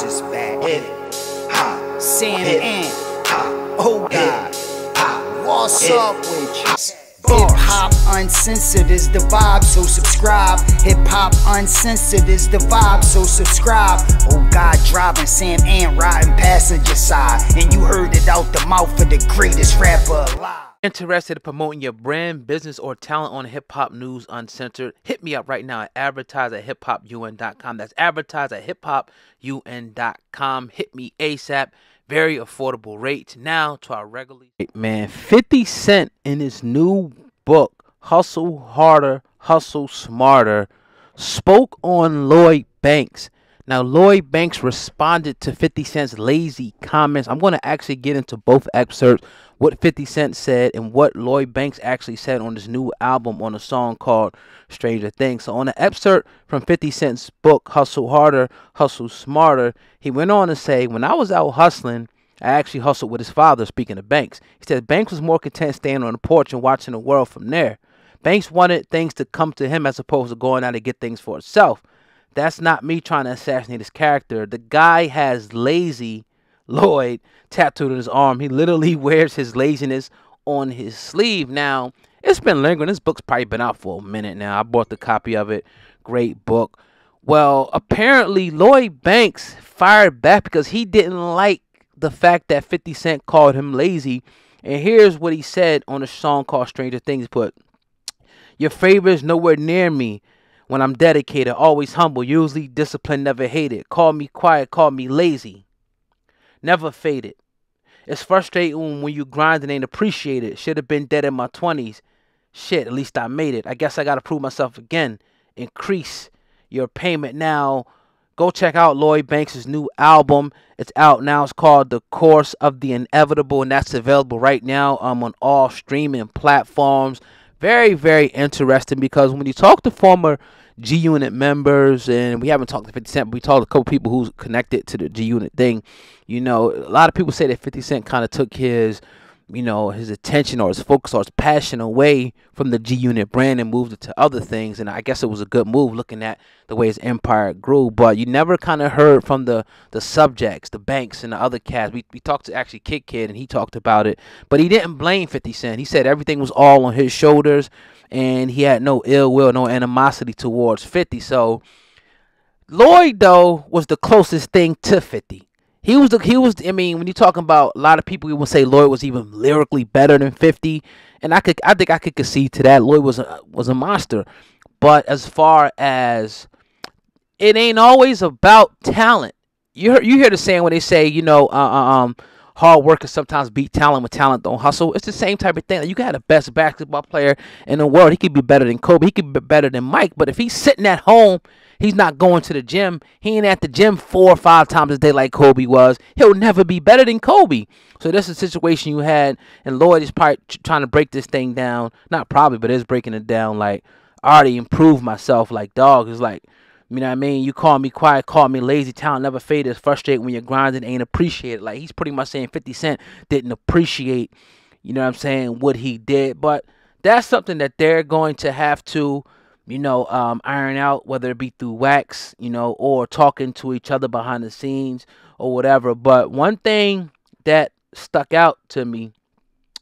Banks is back. Hip hop. Sam Ant. Oh God. What's up with you? Hip hop uncensored is the vibe, so subscribe. Hip hop uncensored is the vibe, so subscribe. Oh God, driving Sam and riding passenger side, and you heard it out the mouth of the greatest rapper alive. Interested in promoting your brand, business, or talent on Hip Hop News Uncensored? Hit me up right now at advertise at hiphopun.com. That's advertise at hiphopun.com. Hit me ASAP. Very affordable rates. Now to our regularly. Man, 50 Cent in his new book, Hustle Harder, Hustle Smarter, spoke on Lloyd Banks. Now, Lloyd Banks responded to 50 Cent's lazy comments. I'm going to actually get into both excerpts what 50 Cent said and what Lloyd Banks actually said on his new album on a song called Stranger Things. So, on an excerpt from 50 Cent's book, Hustle Harder, Hustle Smarter, he went on to say, When I was out hustling, I actually hustled with his father, speaking of Banks. He said Banks was more content staying on the porch and watching the world from there. Banks wanted things to come to him as opposed to going out and get things for himself. That's not me trying to assassinate his character. The guy has lazy Lloyd tattooed on his arm. He literally wears his laziness on his sleeve. Now, it's been lingering. This book's probably been out for a minute now. I bought the copy of it. Great book. Well, apparently Lloyd Banks fired back because he didn't like the fact that 50 Cent called him lazy. And here's what he said on a song called Stranger Things put Your favor is nowhere near me when I'm dedicated, always humble, usually disciplined, never hated. Call me quiet, call me lazy never faded. It's frustrating when you grind and ain't appreciated. Should have been dead in my 20s. Shit, at least I made it. I guess I got to prove myself again. Increase your payment now. Go check out Lloyd Banks' new album. It's out now. It's called The Course of the Inevitable, and that's available right now um, on all streaming platforms. Very, very interesting because when you talk to former G Unit members, and we haven't talked to 50 Cent, we talked to a couple people who's connected to the G Unit thing. You know, a lot of people say that 50 Cent kind of took his, you know, his attention or his focus or his passion away from the G Unit brand and moved it to other things. And I guess it was a good move looking at the way his empire grew. But you never kind of heard from the the subjects, the banks, and the other cats. We, we talked to actually Kidd Kidd, and he talked about it. But he didn't blame 50 Cent. He said everything was all on his shoulders and he had no ill will, no animosity towards 50. So Lloyd though was the closest thing to 50. He was the he was I mean when you're talking about a lot of people you would say Lloyd was even lyrically better than 50 and I could I think I could concede to that Lloyd was a, was a monster. But as far as it ain't always about talent. You hear, you hear the saying when they say, you know, uh, uh um hard work can sometimes beat talent when talent don't hustle. It's the same type of thing. You got the best basketball player in the world. He could be better than Kobe. He could be better than Mike. But if he's sitting at home, he's not going to the gym. He ain't at the gym four or five times a day like Kobe was. He'll never be better than Kobe. So this is a situation you had, and Lloyd is probably trying to break this thing down. Not probably, but is breaking it down. Like I already improved myself. Like dog is like you know what I mean? You call me quiet, call me lazy, talent never faded. It's frustrating when you're grinding ain't appreciated. Like he's pretty much saying 50 Cent didn't appreciate, you know what I'm saying, what he did. But that's something that they're going to have to, you know, um, iron out, whether it be through wax, you know, or talking to each other behind the scenes or whatever. But one thing that stuck out to me,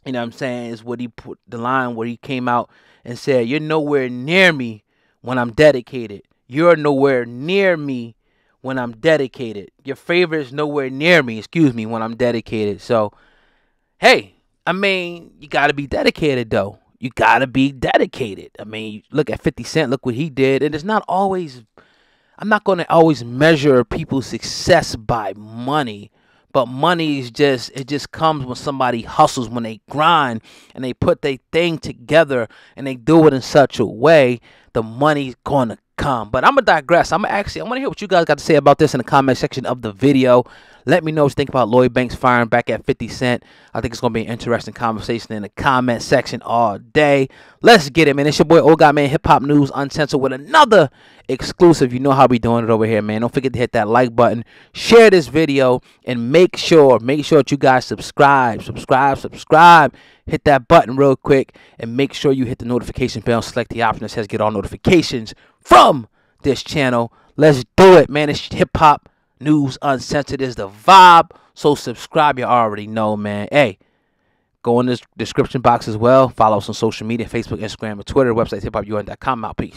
you know I'm saying, is what he put the line where he came out and said, You're nowhere near me when I'm dedicated. You're nowhere near me when I'm dedicated. Your favor is nowhere near me, excuse me, when I'm dedicated. So, hey, I mean, you got to be dedicated though. You got to be dedicated. I mean, look at 50 Cent, look what he did. And it's not always, I'm not to always measure people's success by money. But money is just it just comes when somebody hustles, when they grind and they put their thing together and they do it in such a way, the money's gonna come. But I'm gonna digress. I'm gonna actually I want to hear what you guys got to say about this in the comment section of the video. Let me know what you think about Lloyd Banks firing back at 50 Cent. I think it's gonna be an interesting conversation in the comment section all day. Let's get it, man. It's your boy Old Guy Man Hip Hop News Uncensored with another exclusive. You know how we doing it over here, man. Don't forget to hit that like button, share this video, and make sure, make sure that you guys subscribe, subscribe, subscribe. Hit that button real quick and make sure you hit the notification bell. Select the option that says get all notifications from this channel. Let's do it, man. It's hip hop News Uncensored is the vibe. So subscribe, you already know, man. Hey, go in the description box as well. Follow us on social media Facebook, Instagram, and Twitter. Website hiphopun.com. Out. Peace.